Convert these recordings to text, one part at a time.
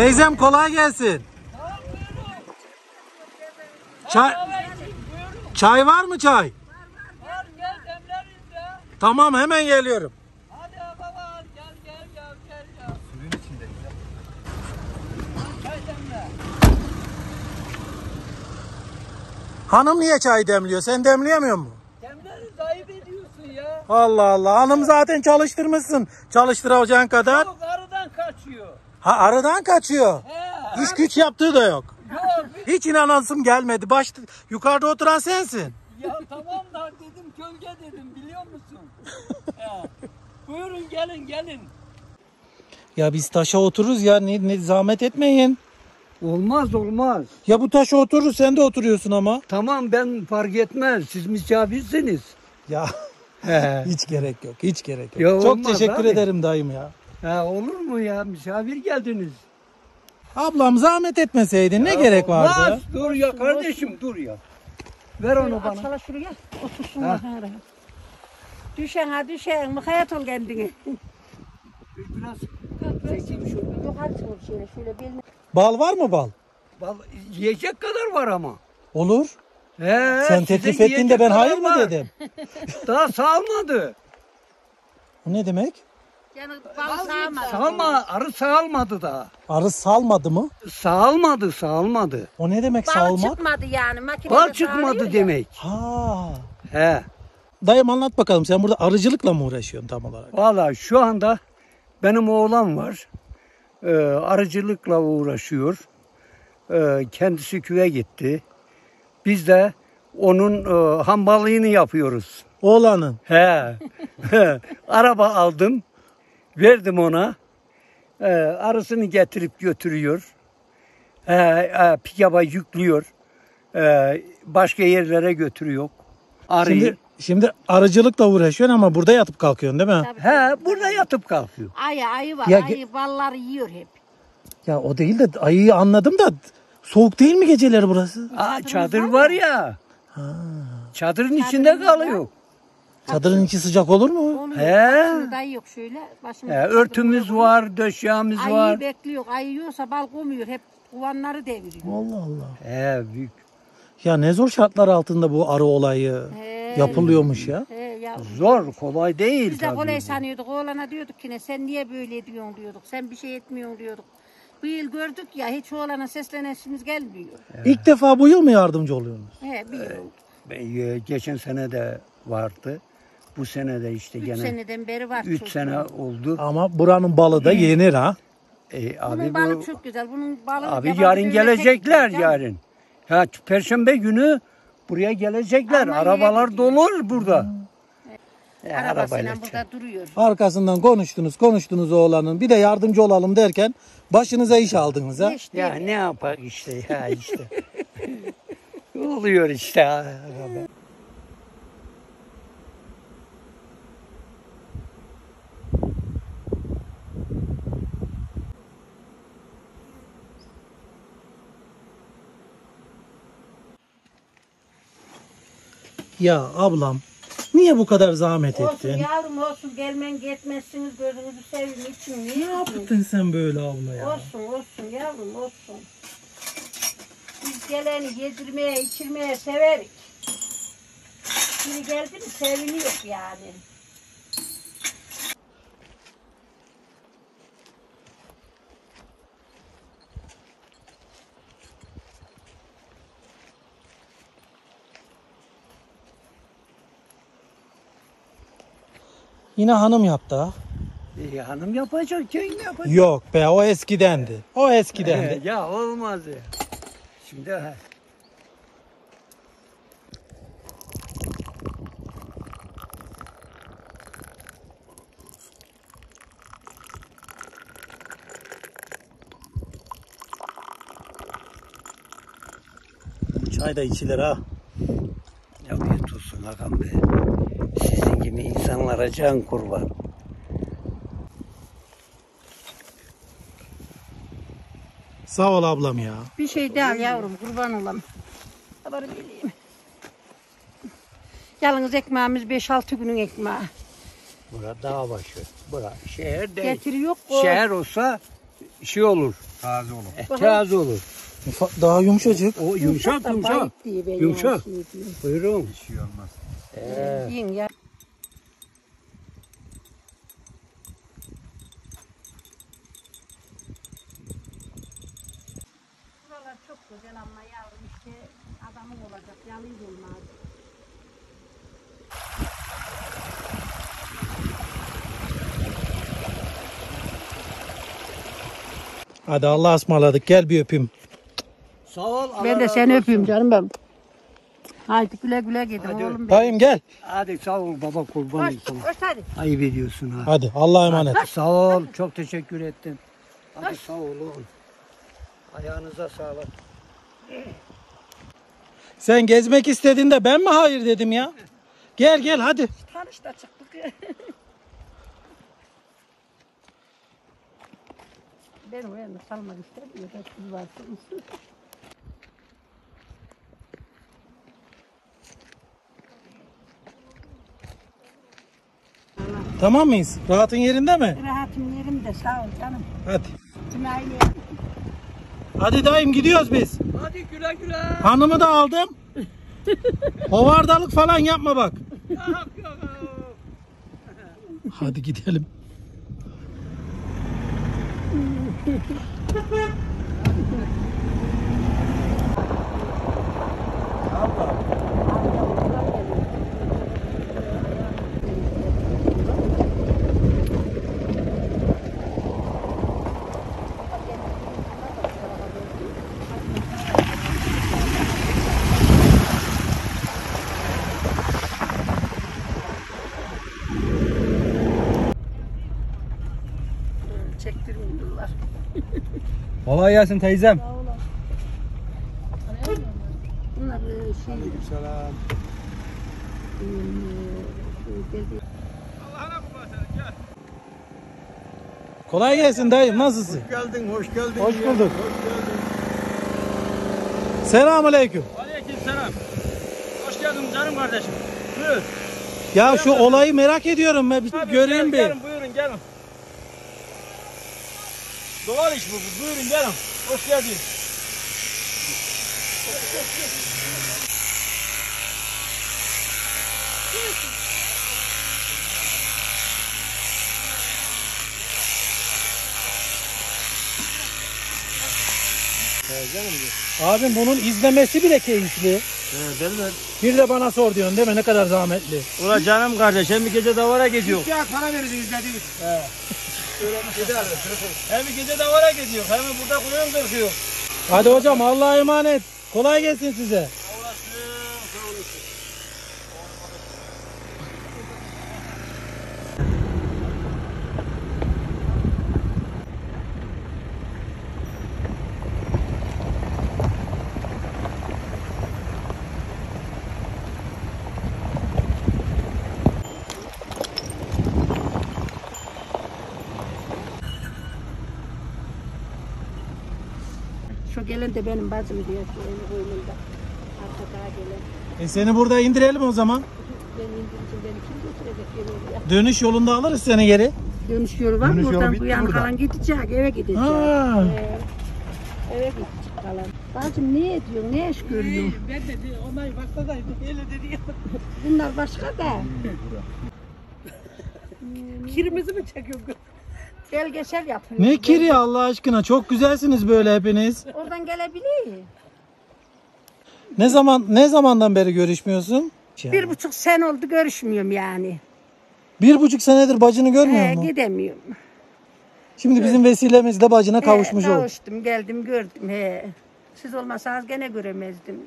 Teyzem kolay gelsin. Çay, çay var mı çay? Tamam hemen geliyorum. Hanım niye çay demliyor? Sen demleyemiyor musun? Demleriz ayıp ediyorsun ya. Allah Allah. Hanım zaten çalıştırmışsın. Çalıştıracağın kadar. Yok arıdan kaçıyor. Ha aradan kaçıyor. He. İş güç yaptığı da yok. Yok Hiç inanasım gelmedi. Baş, yukarıda oturan sensin. ya tamam da dedim gölge dedim biliyor musun? He. Buyurun gelin gelin. Ya biz taşa otururuz ya ne, ne zahmet etmeyin. Olmaz olmaz. Ya bu taşa otururuz sen de oturuyorsun ama. Tamam ben fark etmez. Siz misafirsiniz. Ya He. hiç gerek yok. Hiç gerek yok. Ya Çok teşekkür abi. ederim dayım ya. Ha, olur mu ya misafir geldiniz. Ablam zahmet etmeseydin ne gerek vardı? Olmaz. Dur ya kardeşim dur ya. Ver onu bana. Açala şuraya. Otursun Ha. Düşen ha düşen. Mukayyet ol kendini. Biraz Yukarı çık şöyle şöyle belini. Bal var mı bal? bal, yiyecek kadar var ama. Olur. He, Sen teklif ettiğinde yiyecek ben kadar hayır mı var. dedim? Daha sağılmadı. O ne demek? Yani bal sağmadı. Sağma, arı sağılmadı daha. Arı salmadı mı? Sağılmadı, sağılmadı. O ne demek Bal çıkmadı yani. Makinede Bal sağlıyor çıkmadı ya. demek. Ha. He. Dayım anlat bakalım sen burada arıcılıkla mı uğraşıyorsun tam olarak? Valla şu anda benim oğlan var. Ee, arıcılıkla uğraşıyor. Ee, kendisi küve gitti. Biz de onun e, hambalığını yapıyoruz. Oğlanın. He. Araba aldım. Verdim ona. Ee, arısını getirip götürüyor. Ee, e, pikaba yüklüyor. Ee, başka yerlere götürüyor. Arıyı. Şimdi, şimdi arıcılıkla uğraşıyorsun ama burada yatıp kalkıyorsun değil mi? Tabii. He, burada yatıp kalkıyor. Ayı ayı var. Ya ayı balları yiyor hep. Ya o değil de ayıyı anladım da soğuk değil mi geceleri burası? Aa, çadır var ya. Çadırın içinde kalıyor. Çadırın içi sıcak olur mu? Onu He. başını dayıyor şöyle. Başını He, örtümüz var, döşeğimiz Ayıyı var. bekliyor. Ayı yiyorsa bal koymuyor. Hep kovanları deviriyor. Allah Allah. He, büyük. Ya ne zor şartlar altında bu arı olayı He. yapılıyormuş ya. He ya. Zor, kolay değil Biz de tabii. kolay sanıyorduk. Oğlana diyorduk ki ne sen niye böyle ediyorsun diyorduk. Sen bir şey etmiyorsun diyorduk. Bu yıl gördük ya hiç oğlana seslenesimiz gelmiyor. İlk defa bu yıl mı yardımcı oluyorsunuz? He bir yıl. Ee, Geçen sene de vardı. Bu sene de işte Üç gene seneden beri var. 3 çocuğum. sene oldu. Ama buranın balı da yenir ha. Bunun E, abi balı bu, çok güzel. Bunun balı abi yarın gelecekler yarın. Ha perşembe günü buraya gelecekler. Almanya'ya Arabalar gidiyor. dolur burada. E, Arabasıyla arabayla burada duruyor. Arkasından konuştunuz konuştunuz oğlanın bir de yardımcı olalım derken başınıza iş aldınız ha. İşte Ya ne yapak işte ya işte. Oluyor işte. araba. Ya ablam niye bu kadar zahmet Olsun ettin? yavrum olsun gelmen gitmezsiniz gözünüzü seveyim için Ne yaptın sen böyle abla ya? Olsun olsun yavrum olsun. Biz geleni yedirmeye içirmeye severik. Biri geldi mi seviniyor yani. Yine hanım yaptı ha. E, hanım yapacak, kendi yapacak. Yok be o eskidendi. O eskidendi. Ya olmaz ya. Şimdi ha. Çay da içilir ha. Olsun Hakan Bey. Sizin gibi insanlara can kurban. Sağ ol ablam ya. Bir şey değil yavrum kurban olam. Haber geleyim. Yalnız ekmeğimiz 5-6 günün ekmeği. Bura dağ başı. Bura şehir değil. Getiri yok o. Şehir olsa şey olur. Taze olur. E, taze olur. Daha yumuşacık. O yumuşak yumuşak. Yumuşak. şey. Buyurun. Bir şey olmaz. Yiyin ya. Buralar çok güzel ama yavrum işte adamın olacak yanı olmaz. Hadi Allah'a ısmarladık. Gel bir öpeyim. Sağ ol. Allah Ben de razı seni olsun. öpeyim canım ben. Haydi güle güle gidin Hadi. oğlum benim. Dayım gel. Hadi sağ ol baba kurban Hoş, olsun. hoş hadi. Ayıp ediyorsun ha. Hadi Allah'a emanet. Sağ ol. Çok teşekkür ettim. Hadi sağ olun. Ayağınıza sağlık. Sen gezmek istediğinde ben mi hayır dedim ya? Gel gel hadi. Tanış da çıktık. ben o yana salmak istemiyorum. Hep siz varsınız. Tamam mıyız? Rahatın yerinde mi? Rahatım yerimde sağ ol canım. Hadi. Hadi dayım gidiyoruz biz. Hadi güle güle. Hanımı da aldım. Hovardalık falan yapma bak. Hadi gidelim. Kolay gelsin teyzem. Bunlar e, şey... Kolay gelsin dayım. Nasılsın? Geldin, hoş geldin. Hoş bulduk. Selamun aleyküm. Aleyküm selam. Hoş geldin canım kardeşim. Buyur. Ya şu olayı merak ediyorum ben bir Tabii, göreyim bir. Gelin buyurun gelin. Doğal iş bu. bu. Buyurun gelin. Hoş geldiniz. Abim bunun izlemesi bile keyifli. He, değil mi? Bir de bana sor diyorsun değil mi? Ne kadar zahmetli. Ula canım kardeş hem bir gece davara geziyor. Ya para veririz izlediğiniz. Hem gece davara geziyor. Hem burada kuyum kırkıyor. Hadi hocam Allah'a emanet. Kolay gelsin size. Şu gelen de benim bacım diyor. Arkada gelen. E seni burada indirelim o zaman. Ben indireceğim beni kim götürecek geliyor ya. Dönüş yolunda alırız seni geri. Dönüş yolu var mı? Dönüş yolu Oradan bitti bu yan burada. kalan gidecek. Eve gidecek. Ha. Ee, eve gidecek kalan. Bacım ne ediyorsun? Ne iş görüyorsun? Ben de onay başladaydım. Öyle dedi. Bunlar başka da. Kirimizi mi çekiyorsun? Belgesel yapıyor. Ne kiri Allah aşkına. Çok güzelsiniz böyle hepiniz. Oradan gelebilir. Ne zaman ne zamandan beri görüşmüyorsun? Bir buçuk sene oldu görüşmüyorum yani. Bir buçuk senedir bacını görmüyor He, mu? gidemiyorum. Şimdi bizim vesilemizle bacına kavuşmuş he, olduk. Kavuştum, geldim, gördüm. He. Siz olmasanız gene göremezdim.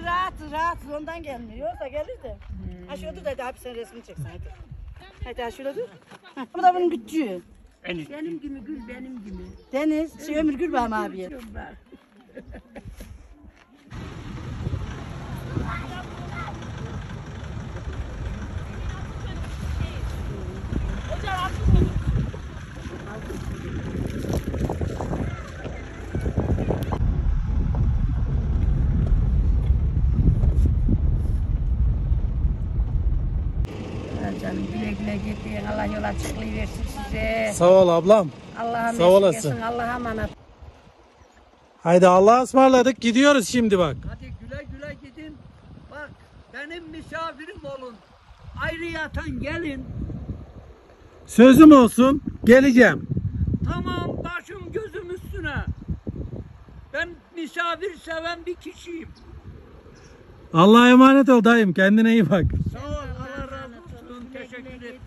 Bugün rahat rahat ondan gelmiyor. Yoksa gelirdi. Ha şurada dur hadi abi sen resmini çeksen hadi. Hadi ha şurada dur. Ha, bu da bunun küçüğü. Benim gibi gül benim gibi. Deniz, şey Ömür Gülbağım abiye. Canım güle güle gittin. Allah yol açıklığı versin size. Sağ ol ablam. Allah'a Sağ olasın. Allah'a emanet. Haydi Allah'a ısmarladık gidiyoruz şimdi bak. Hadi güle güle gidin. Bak benim misafirim olun. Ayrıyatan gelin. Sözüm olsun geleceğim. Tamam başım gözüm üstüne. Ben misafir seven bir kişiyim. Allah'a emanet ol dayım kendine iyi bak. Sağ ol Allah razı olsun. Teşekkür ettim.